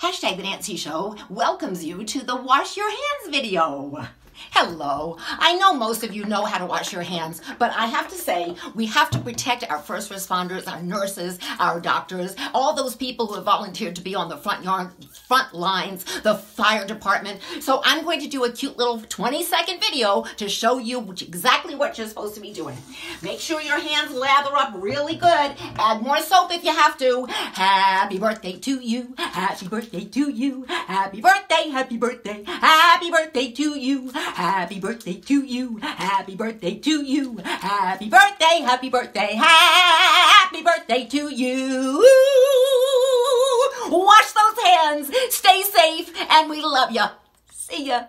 Hashtag The Nancy Show welcomes you to the Wash Your Hands video. Hello. I know most of you know how to wash your hands, but I have to say, we have to protect our first responders, our nurses, our doctors, all those people who have volunteered to be on the front yard, front lines, the fire department. So I'm going to do a cute little 20 second video to show you exactly what you're supposed to be doing. Make sure your hands lather up really good. Add more soap if you have to. Happy birthday to you. Happy birthday to you. Happy birthday, happy birthday, birthday to you. Happy birthday to you. Happy birthday to you. Happy birthday, happy birthday, happy birthday to you. Wash those hands. Stay safe and we love you. See ya.